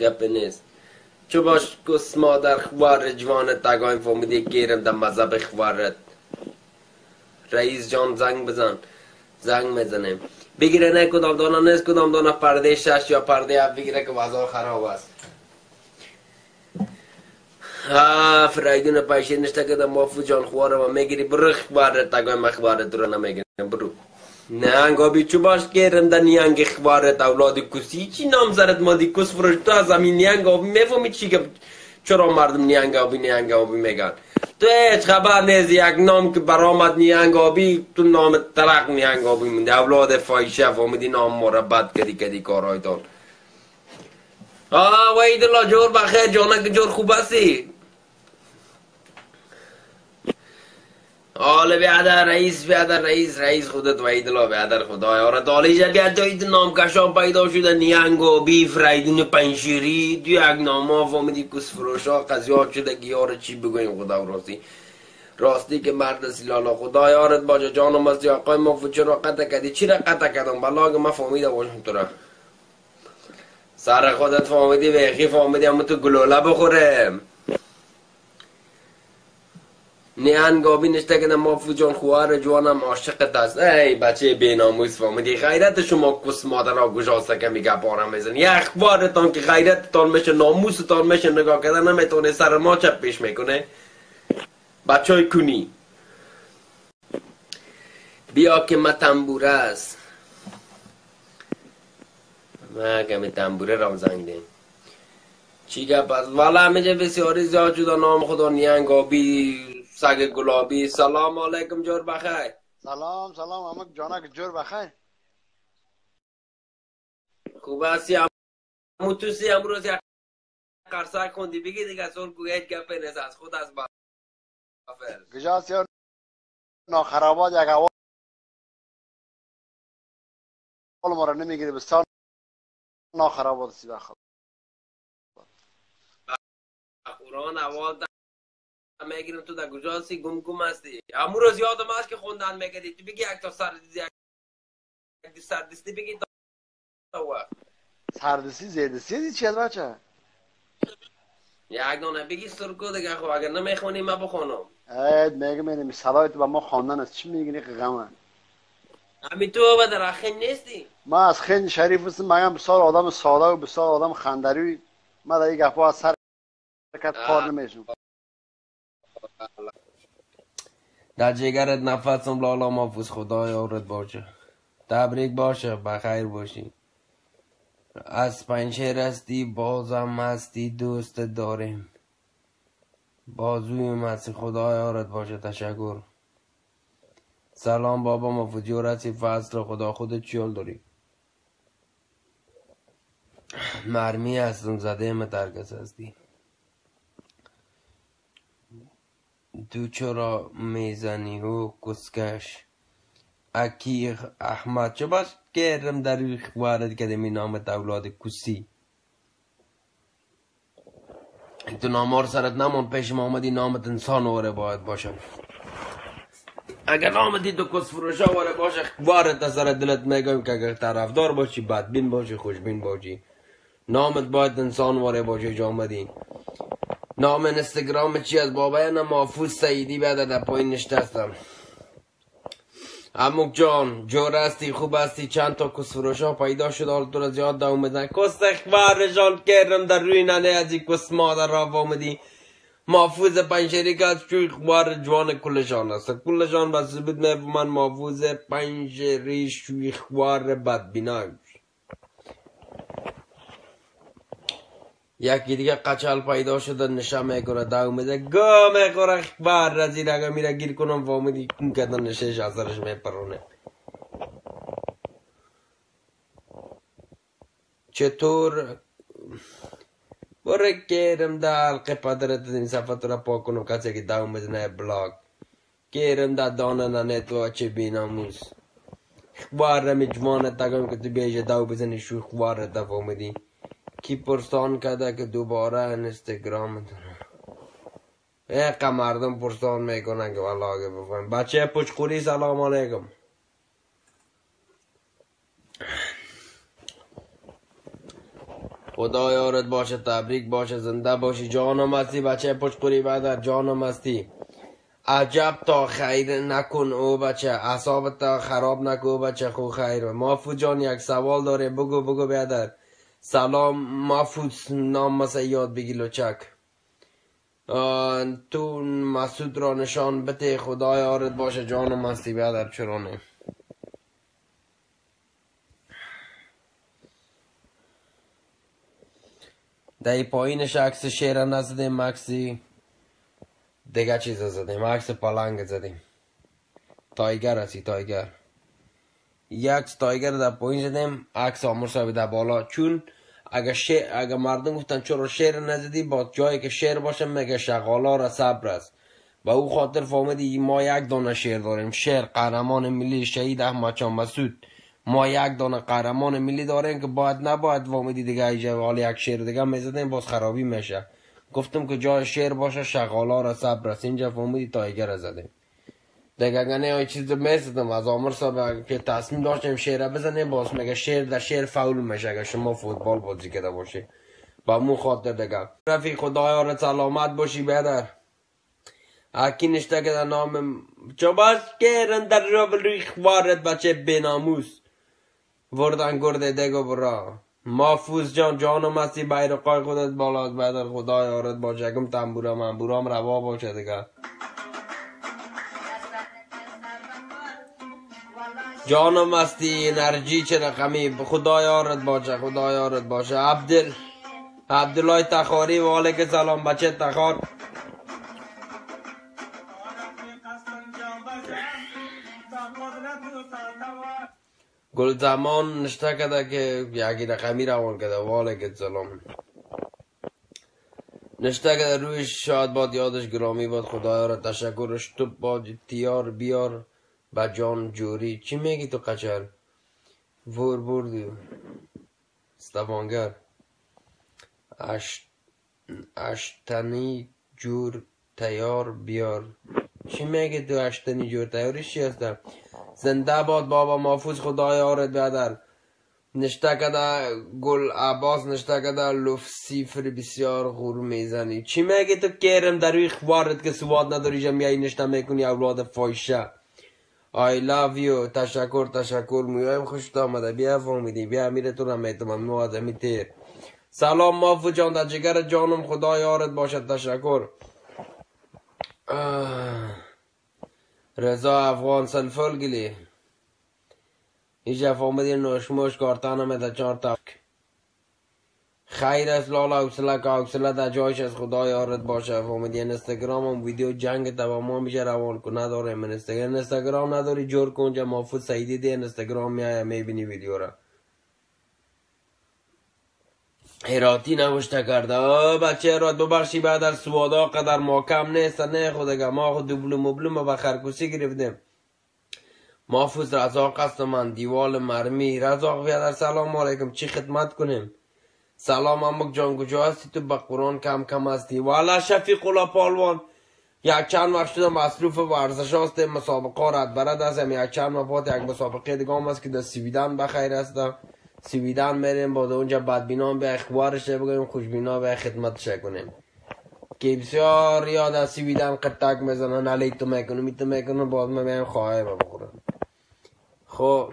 گپ نیست چو باش کس مادر خوار جوان تگایم فهمیدی گیرم در مذهب خوارت. رئیس جان زنگ بزن. زنگ می‌زنیم. بگیره نه کدام دانا نیست کدام دانا پرده شش یا پرده هفت بگیره که وضع خراب است. ها فرایدون پیشه نشته که در مافو جان خواره و می‌گیری برو خباره تگای مخباره تو نمی‌گیرم برو. نه آبی چو باش گیرم در نیانگ خبارت اولاد کسی چی نام زرد ما دی کس فروش تو از همین نیانگ آبی می‌فهمی چی که چرا مردم نیانگ آبی نیانگ آبی میگن تو هیچ خبر نیست یک نام که برآمد نیانگ آبی تو نام ترق نیانگ آبی مونده اولاد فایشه فهمیدی نام مربت کدی کدی کارهای دار آه وید جور بخیر جانک جور خوب هستی آل بیادر رئیس بیادر رئیس رئیس خودت وحید الله بیادر خدای آره دالی جگه جایید نام کشان پیدا شده نیانگ و بیف رایدون پنشیری دو یک نام ها فامیدی کس فروشا قضیات شده گیار چی بگویم خدا راستی. راستی که مرد سیلالا خدا. یارت باجا جانم از آقای ما فوچه را قطع کردی؟ چی را قطع کردم؟ بلاگ ما فهمیده باشم تو را. سر خودت فهمیدی ویخی فهمیدی اما تو گلوله بخوره نیان نشته که مافو جان خوار جوانم عاشقت است. ای بچه بیناموس فهمیدی غیرت شما کس مادر را گجاسته که میگه پارم بزن یه اخبارتان که غیرتتان میشه ناموستان میشه نگاه کردن نمی‌تونه سر ما چپ پیش می‌کنه. بچه های کنی بیا که ما تنبوره است. ما کمی تنبوره را زنگ دیم چی گپ است والا همه بسیاری زیاد جدا نام خدا نیانگابی سگ گلابی. سلام علیکم جور بخیر. سلام سلام امک جانک جور بخیر. خوب هستی؟ امو تو سی امروز یک قرصک خوندی؟ بگی دیگه سول گویت گپ نیست از خود از بافر. گجاس یا ناخرابات یک اول ما را نمی‌گیری بستان ناخرابات سی بخواد قرآن اول می‌گیرم تو در کجا هستی؟ گم گم هستی. امو روز یادم هست که خوندن میگردی تو بگی یک تا سردستی یک سردستی بگی تا وقت. سردستی زیدستی چی از بچه. یک دانه بگی سرکو دیگه. خب اگر نمی‌خونی ما بخونم. اید میگه صدای تو با ما خواندن است. چی میگی؟ که غمه امی تو با در اخین نیستی؟ ما از خین شریف هستم مگم بسیار آدم ساده و بسیار آدم خندروی ما در این گفا از سر کار نمیشم در جگرت نفسم لالا مافوز خدای آورد باشه. تبریک باشه بخیر باشی از پنچه هستی بازم هستی دوست داریم. بازوی مسی خدای آرد باشه تشکر. سلام بابا مفوجور هستی فصل خدا خودت چیال داری؟ مرمی هستم زده مترکز هستی. تو چرا می‌زنی و کسکش اکی احمد چه باش گرم در وارد کده می نام اولاد کسی تو نامار سرت نمون پیش ما آمدی نامت انسان واره باید باشه. اگر نامتی تو کس فروشا واره باشه وارد سر دلت میگم که اگر طرفدار باشی بدبین باشی خوشبین باشی. نامت باید انسان واره باشه جا آمدی نام اینستاگرام چی از بابا نه مافوز سعیدی بعد در پایین نشستم. اموک جان جور هستی خوب هستی؟ چند تا کس فروشا پیدا شد؟ حال تو را زیاد دا اومدن کس اخبار کردم در روی ننه از این کس مادر را آمدی محفوظ پنجشری که از چوی خوار جوان کلشان است. کلشان بس بود من محفوظ پنجشری شوی خوار بدبینای یکی دیگه قچل پیدا شده نشه می‌کنه دا اومده گا می‌خوره بر رزیر اگه میره گیر کنم فامیدی کن کدن نشهش اثرش میپرونه. چطور؟ بره کیرم دا حلقه پدرت این صفحه تو را پاک کنم کسی که دا اومده نه بلاک. کیرم دا دانه نه تو اچه بیناموس. خوار رمی جوانت تگم که تو بیجه داو بزنی شو خوار دا فامیدی کی پرسان کرده که دوباره اینستاگرام یک مردم پرسان می‌کنن که والله اگه بفهم بچه پچخوری سلام علیکم. خدا یارت باشه تبریک باشه زنده باشی. جانم هستی بچه پشقوری بدر جانم هستی. عجب تا خیر نکن او بچه اصاب تا خراب نکن بچه خو خیر. مافو جان یک سوال داره. بگو بگو بیادر. سلام مافوس نام مسا یاد بگی لچک تو مسعود را نشان بده خدا یارت باشه جانم هستی بیادر چرانه. در پایینش عکس شیر نزدیم مکسی دیگه چیز زدیم عکس پلنگ زدیم. تایگر هستی تایگر. یک تایگر در پایین زدیم عکس آمور صاحب در بالا. چون اگر, شیر اگر مردم گفتن چرا شیر نزدی با جایی که شیر باشه مگه شغالا را صبر است. و او خاطر فهمیدی ما یک دانه شیر داریم. شیر قهرمان ملی شهید احمد مسعود. ما یک دانه قهرمان ملی داریم که باید نباید وامیدی دیگه ایجا حالا یک شیر دیگه می‌زدیم باز خرابی میشه. گفتم که جای شیر باشه شغالا را صبر است. اینجا فهمیدی تایگر زدیم. دیگه اگه نه چیز می‌زدم از آمر صاحب که تصمیم داشتیم شیر بزنیم باز میگه شیر در شیر فول میشه؟ اگه شما فوتبال بازی کرده باشه با مو خاطر دیگه. رفی خدای را سلامت باشی بدر اکی نشته که در نام چوباش گیرن در رو روی خوارت بچه بیناموس وردن گرده دگو برا. مافوز جان جانم هستی بیرقای خودت بالا بعد خدا یارت باشه. کم تنبورا منبورام روا باشه دیگه. جانم هستی انرژی چه رقمی خدا یارت باشه خدا یارت باشه. عبدل عبدالله تخاری و علیک سلام بچه تخار. گل زمان نشته کده که یکی رقمی روان کده. والک سلام. نشته کده روی شاد باد یادش گرامی باد. خدایا را تشکرش تو باد تیار بیار. با جان جوری. چی میگی تو قچر؟ ور بردی. استفانگر اش... اشتنی جور تیار بیار. چی میگی تو اشتنی جور تیارش چی هستم زنده باد بابا محفوظ خدای آرد بدر. نشته کده گل عباس نشته کده لف سیفر بسیار غور می‌زنی. چی میگی تو کرم در روی خوارت که سواد نداری جمعی نشته می‌کنی اولاد فایشه؟ I love you. تشکر تشکر. میایم خوشت آمده بیا فهمیدی. بیا میره تو رو می‌تونم آدمی تیر سلام مافو جان. در جگر جانم. خدا یارت باشد. تشکر. رضا افغان سلفل گلی. اینجا فهمیدی نوشموش کارتانم در چهار تاک خیر است لالا حوصله که حوصله در جایش از خدا یارت باشه. فهمیدی اینستاگرام هم ویدیو جنگ تبا ما میشه روان کن. نداره من اینستاگرام نداری. جور کن جا مافود سعیدی دی اینستاگرام میایه می‌بینی ویدیو را. هراتی نوشته کرده بچه هرات ببخشی بعد از سوادا قدر ما کم نیست. نه خودگه ما خود دوبلو مبلو به خرکوسی گرفتیم. مافوز رزاق است من دیوال مرمی. رزاق بیادر سلام علیکم. چی خدمت کنیم؟ سلام امک جان کجا هستی تو؟ به قرآن کم کم هستی. والا شفیق الله پالوان. یک چند وقت شده مصروف ورزش هست مسابقه رد برد هستم. یک چند وقت یک مسابقه دیگه هم هست که در سویدن بخیر هستم سویدن میریم با اونجا بدبینا به اخبارش بگویم خوشبینا به خدمتش کنیم. که بسیار یاد از سویدن قطک می‌زنن. علی تو می‌کنم میتو می‌کنم باز من میایم خواهی بخورم. خب.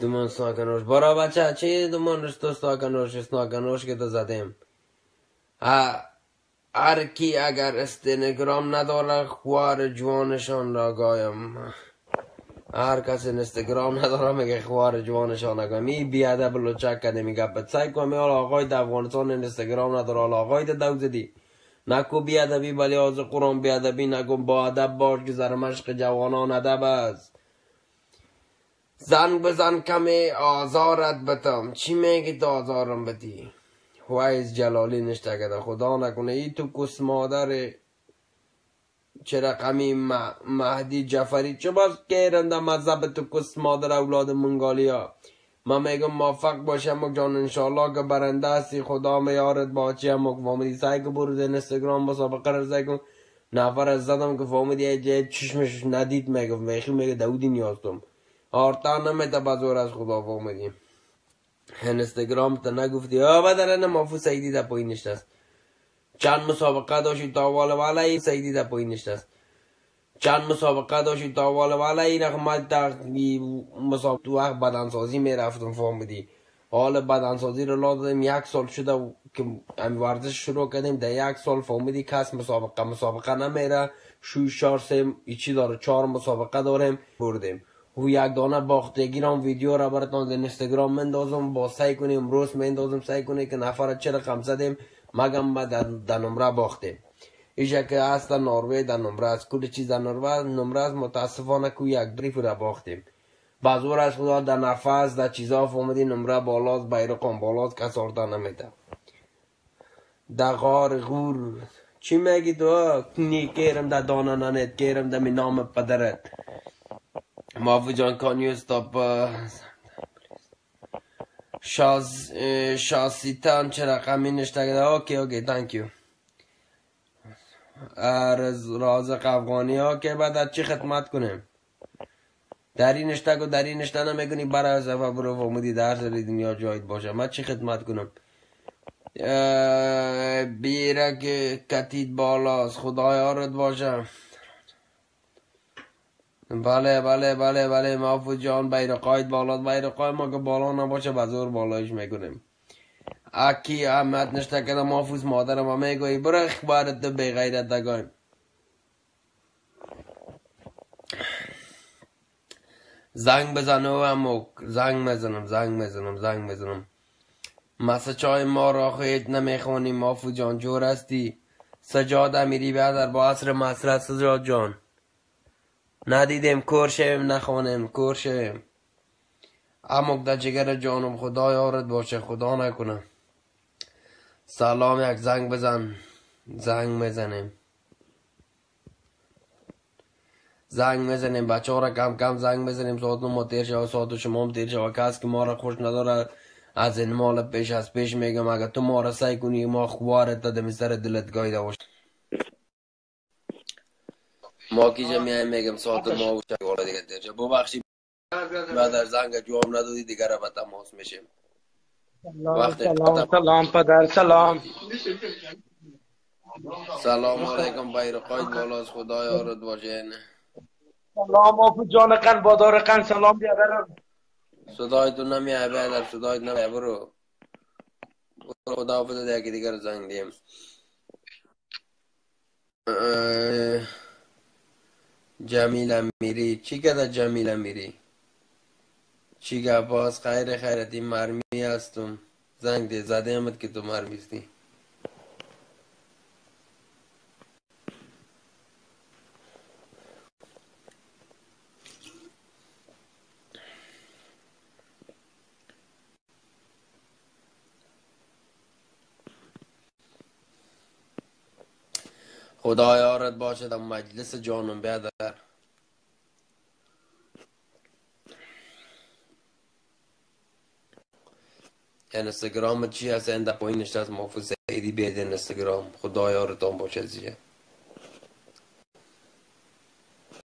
دومان ساکنوش برا بچه چی دومان رشتو ساکنوش ساکنوش که تو زدیم هر کی اگر استنگرام نداره خوار جوانشان را گایم هر کس اینستاگرام نداره میگه خوار جوانشان نگم می بیاده بلو چک کده میگه سعی کنم حالا آقای در افغانستان اینستاگرام نداره حالا آقای در دوزدی نکو بیادبی بلی آز قرآن بیادبی نکو با ادب باش که زر مشق جوانان ادب است زن بزن کمی آزارت بتم. چی میگی تو آزارم بدی؟ وایز جلالی نشته کده خدا نکنه. ای تو کس مادر چه رقمی مهدی جفری چه باز گیرنده مذهب تو کس مادر اولاد منگالیا؟ ما میگم موفق باشه مک جان انشالله که برنده هستی. خدا میارد با چی؟ مک فامدی سعی که برو در انستگرام مسابقه رو سعی نفر از زدم که فامدی چشمش ندید میگم. میخی میگه دودی نیازتم آرتا نمیده بزور از خدا فامدی اینستاگرام تا نگفتی آه بدرن مافو سیدی در پایین نشست. چند مسابقه داشتی تا والا والا این سیدی در پایین نشست. چند مسابقه داشتی تا والا والا این تا مسابقه تو وقت بدنسازی می‌رفتم فهمیدی حال بدنسازی رو لازم یک سال شده که هم ورزش شروع کردیم در یک سال فهمیدی کس مسابقه مسابقه نمیره. شوی چهار سه ایچی داره؟ چهار مسابقه داریم بردیم. و یک دانه باختگی هم ویدیو را براتون در اینستاگرام مندازم با سعی کنیم امروز مندازم سعی کنیم که نفر چه رقم زدیم. مگم ما در, نمره باختیم. ایجا که در نروژ در نمره است کل چیز در نروژ نمره است متاسفانه که یک دریف را باختیم. بعضور از خدا در نفس در چیزا فهمیدی نمره بالاست بیرقم بالاست کس آرده نمیده. در غار غور. چی میگی تو؟ نی کیرم در دانه ننت کیرم در نام پدرت. مافو جان can you stop شاز شاسیتان چه رقمی نشته اوکی اوکی تانک یو رازق افغانی ها که بعد چی خدمت کنیم؟ در این نشته و در این نشته نمیگونی برای از برو فهمیدی در سر دنیا جایت باشه. من چی خدمت کنم؟ بیره که کتید بالاست. خدا یارت باشه. بله بله بله بله مافو جان بیرقایت بالاست بیرقای ما که بالا نباشه بزور بالایش می‌کنیم اکی احمد نشته کده مافوز مادر ما میگوی برو اخبارت تو بغیرت دگایم زنگ بزنه و امو زنگ می‌زنم زنگ می‌زنم زنگ می‌زنم مسا چای ما را خواهید نمی‌خوانی مافو جان جور هستی. سجاد امیری بیادر با عصر مسرت سجاد جان. ندیدیم کور شویم نخوانیم کور شویم اموک در جگر جانم خدا یارت باشه خدا نکنه. سلام یک زنگ بزن. زنگ می‌زنیم. زنگ می‌زنیم بچه ها را کم کم زنگ می‌زنیم ساعت ما تیر شد ساعت شما هم تیر شد کس که ما را خوش نداره از این مال پیش از پیش میگم اگر تو ما را سعی کنی ما خوارت دادم سر دلت گایده باشه. ما کی جمعی میگم ساعت ما و شکوالا دیگه تیر شد بعد در زنگ جواب ندادی دیگر به تماس میشیم. سلام. سلام. سلام پدر سلام. سلام علیکم بیرقای بالاست خدا یارت باشه سلام آفو جان قن بادار قن سلام بیادرم صدای تو نمیه بیادر صدای نمیه برو. برو خدا حافظ دیگه دیگر زنگ دیم. جمیل میری چی کده جمیل میری چی باز خیر خیرتی مرمی هستم. زنگ ده زده همت که تو مرمیستی خدا یارت باشه در مجلس جانم بیادر. اینستاگرام چی هست؟ این در پایین نشته از محفوظ سعیدی بیاد اینستاگرام خدا یارتان باشه زیه